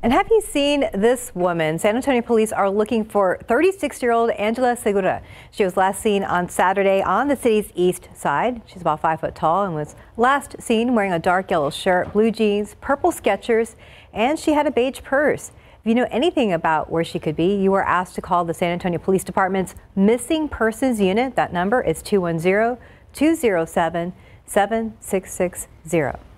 And have you seen this woman? San Antonio police are looking for 36 year old Angela Segura. She was last seen on Saturday on the city's east side. She's about five foot tall and was last seen wearing a dark yellow shirt, blue jeans, purple Skechers, and she had a beige purse. If you know anything about where she could be, you are asked to call the San Antonio Police Department's Missing Persons Unit. That number is 210 207 7660.